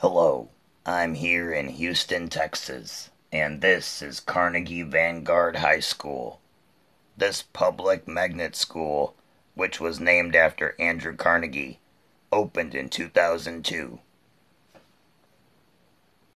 Hello, I'm here in Houston, Texas, and this is Carnegie Vanguard High School. This public magnet school, which was named after Andrew Carnegie, opened in 2002.